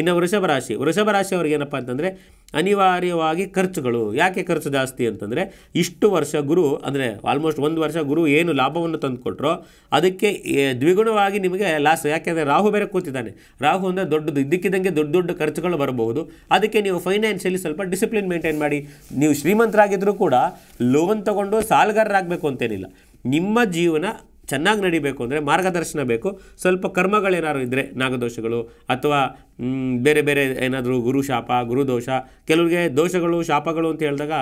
ಇನ್ನು ವೃಷಭ ರಾಶಿ. ವೃಷಭ ರಾಶಿಯವ್ರಿಗೆ ಏನಪ್ಪ ಅಂತಂದರೆ ಅನಿವಾರ್ಯವಾಗಿ ಖರ್ಚುಗಳು. ಯಾಕೆ ಖರ್ಚು ಜಾಸ್ತಿ ಅಂತಂದರೆ ಇಷ್ಟು ವರ್ಷ ಗುರು ಅಂದರೆ ಆಲ್ಮೋಸ್ಟ್ ಒಂದು ವರ್ಷ ಗುರು ಏನು ಲಾಭವನ್ನು ತಂದುಕೊಟ್ರೋ ಅದಕ್ಕೆ ದ್ವಿಗುಣವಾಗಿ ನಿಮಗೆ ಲಾಸ್. ಯಾಕೆಂದರೆ ರಾಹು ಬೇರೆ ಕೂತಿದ್ದಾನೆ. ರಾಹು ಅಂದರೆ ದೊಡ್ಡದು ಇದ್ದಕ್ಕಿದ್ದಂಗೆ ದೊಡ್ಡ ದೊಡ್ಡ ಖರ್ಚುಗಳು ಬರಬಹುದು. ಅದಕ್ಕೆ ನೀವು ಫೈನಾನ್ಷಿಯಲಿ ಸ್ವಲ್ಪ ಡಿಸಿಪ್ಲಿನ್ ಮೇಂಟೈನ್ ಮಾಡಿ. ನೀವು ಶ್ರೀಮಂತರಾಗಿದ್ದರೂ ಕೂಡ ಲೋನ್ ತಗೊಂಡು ಸಾಲಗಾರರಾಗಬೇಕು ಅಂತೇನಿಲ್ಲ. ನಿಮ್ಮ ಜೀವನ ಚೆನ್ನಾಗಿ ನಡಿಬೇಕು ಅಂದರೆ ಮಾರ್ಗದರ್ಶನ ಬೇಕು. ಸ್ವಲ್ಪ ಕರ್ಮಗಳೇನಾದ್ರು ಇದ್ದರೆ ನಾಗದೋಷಗಳು ಅಥವಾ ಬೇರೆ ಬೇರೆ ಏನಾದರೂ ಗುರು ಶಾಪ ಗುರುದೋಷ ಕೆಲವರಿಗೆ ದೋಷಗಳು, ಶಾಪಗಳು ಅಂತ ಹೇಳಿದಾಗ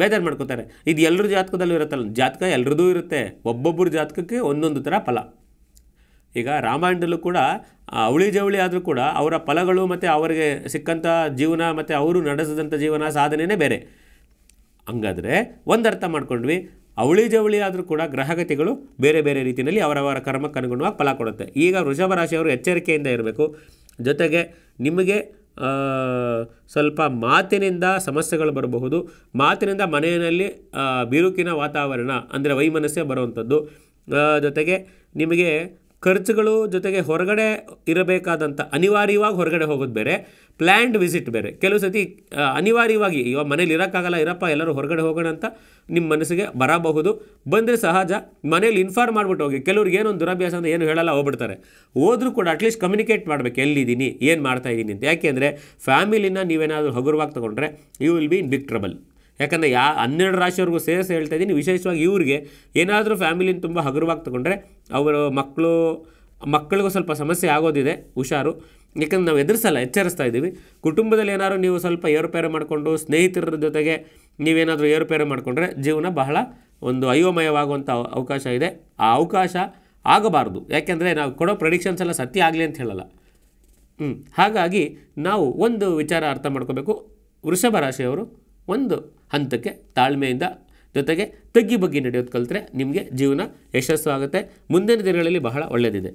ಬೇಜಾರು ಮಾಡ್ಕೋತಾರೆ. ಇದು ಎಲ್ಲರ ಜಾತಕದಲ್ಲೂ ಇರುತ್ತಲ್ಲ, ಜಾತಕ ಎಲ್ರದ್ದೂ ಇರುತ್ತೆ. ಒಬ್ಬೊಬ್ಬರ ಜಾತಕಕ್ಕೆ ಒಂದೊಂದು ಥರ ಫಲ. ಈಗ ರಾಮಾಯಣದಲ್ಲೂ ಕೂಡ ಅವಳಿ ಜವಳಿ ಆದರೂ ಕೂಡ ಅವರ ಫಲಗಳು ಮತ್ತು ಅವರಿಗೆ ಸಿಕ್ಕಂಥ ಜೀವನ ಮತ್ತು ಅವರು ನಡೆಸಿದಂಥ ಜೀವನ ಸಾಧನೆಯೇ ಬೇರೆ. ಹಂಗಾದರೆ ಒಂದು ಅರ್ಥ ಮಾಡ್ಕೊಂಡ್ವಿ ಅವಳಿ ಜವಳಿ ಆದರೂ ಕೂಡ ಗ್ರಹಗತಿಗಳು ಬೇರೆ ಬೇರೆ ರೀತಿಯಲ್ಲಿ ಅವರವರ ಕರ್ಮಕ್ಕೆ ಅನುಗುಣವಾಗಿ ಫಲ ಕೊಡುತ್ತೆ. ಈಗ ವೃಷಭ ರಾಶಿಯವರು ಎಚ್ಚರಿಕೆಯಿಂದ ಇರಬೇಕು. ಜೊತೆಗೆ ನಿಮಗೆ ಸ್ವಲ್ಪ ಮಾತಿನಿಂದ ಸಮಸ್ಯೆಗಳು ಬರಬಹುದು. ಮಾತಿನಿಂದ ಮನೆಯಲ್ಲಿ ಬಿರುಕಿನ ವಾತಾವರಣ, ಅಂದರೆ ವೈಮನಸ್ಸೇ ಬರುವಂಥದ್ದು. ಜೊತೆಗೆ ನಿಮಗೆ ಖರ್ಚುಗಳು ಜೊತೆಗೆ ಹೊರಗಡೆ ಇರಬೇಕಾದಂಥ ಅನಿವಾರ್ಯವಾಗಿ ಹೊರಗಡೆ ಹೋಗೋದು ಬೇರೆ ಪ್ಲ್ಯಾಂಡ್ ವಿಸಿಟ್ ಬೇರೆ. ಕೆಲವು ಸತಿ ಅನಿವಾರ್ಯವಾಗಿ ಇವಾಗ ಮನೇಲಿ ಇರೋಕ್ಕಾಗಲ್ಲ, ಇರಪ್ಪ, ಎಲ್ಲರೂ ಹೊರಗಡೆ ಹೋಗೋಣ ಅಂತ ನಿಮ್ಮ ಮನಸ್ಸಿಗೆ ಬರಬಹುದು. ಬಂದರೆ ಸಹಜ, ಮನೇಲಿ ಇನ್ಫಾರ್ಮ್ ಮಾಡ್ಬಿಟ್ಟು ಹೋಗಿ. ಕೆಲವ್ರಿಗೆ ಏನೊಂದು ದುರಭ್ಯಾಸ ಅಂತ ಏನು ಹೇಳಲ್ಲ, ಹೋಗ್ಬಿಡ್ತಾರೆ. ಹೋದರೂ ಕೂಡ ಅಟ್ಲೀಸ್ಟ್ ಕಮ್ಯುನಿಕೇಟ್ ಮಾಡಬೇಕು, ಎಲ್ಲಿದ್ದೀನಿ, ಏನು ಮಾಡ್ತಾ ಇದ್ದೀನಿ ಅಂತ. ಯಾಕೆಂದರೆ ಫ್ಯಾಮಿಲಿನ ನೀವೇನಾದರೂ ಹಗುರವಾಗಿ ತೊಗೊಂಡ್ರೆ you will be in big trouble ಯಾಕಂದರೆ ಯಾ ಹನ್ನೆರಡು ರಾಶಿಯವ್ರಿಗೂ ಸೇರಿಸಿ ಹೇಳ್ತಾ ಇದ್ದೀನಿ. ವಿಶೇಷವಾಗಿ ಇವ್ರಿಗೆ ಏನಾದರೂ ಫ್ಯಾಮಿಲಿನ ತುಂಬ ಹಗುರವಾಗಿ ತೊಗೊಂಡ್ರೆ ಅವರು ಮಕ್ಕಳು, ಮಕ್ಕಳಿಗೂ ಸ್ವಲ್ಪ ಸಮಸ್ಯೆ ಆಗೋದಿದೆ, ಹುಷಾರು. ಯಾಕಂದ್ರೆ ನಾವು ಎದುರಿಸಲ್ಲ, ಎಚ್ಚರಿಸ್ತಾ ಇದ್ದೀವಿ. ಕುಟುಂಬದಲ್ಲಿ ಏನಾದರೂ ನೀವು ಸ್ವಲ್ಪ ಏರುಪೇರು ಮಾಡಿಕೊಂಡು ಸ್ನೇಹಿತರ ಜೊತೆಗೆ ನೀವೇನಾದರೂ ಏರುಪೇರು ಮಾಡಿಕೊಂಡ್ರೆ ಜೀವನ ಬಹಳ ಒಂದು ಅಯೋಮಯವಾಗುವಂಥ ಅವ- ಅವಕಾಶ ಇದೆ. ಆ ಅವಕಾಶ ಆಗಬಾರ್ದು. ಯಾಕೆಂದರೆ ನಾವು ಕೊಡೋ ಪ್ರೆಡಿಕ್ಷನ್ಸ್ ಎಲ್ಲ ಸತ್ಯ ಆಗಲಿ ಅಂತ ಹೇಳಲ್ಲ. ಹಾಗಾಗಿ ನಾವು ಒಂದು ವಿಚಾರ ಅರ್ಥ ಮಾಡ್ಕೋಬೇಕು. ವೃಷಭ ರಾಶಿಯವರು ಒಂದು ಹಂತಕ್ಕೆ ತಾಳ್ಮೆಯಿಂದ ಜೊತೆಗೆ ತಗ್ಗಿ ಬಗ್ಗಿ ನಡೆಯೋದು ಕಲಿತ್ರೆ ನಿಮಗೆ ಜೀವನ ಯಶಸ್ಸು ಆಗುತ್ತೆ ಮುಂದಿನ ದಿನಗಳಲ್ಲಿ ಬಹಳ ಒಳ್ಳೆಯದಿದೆ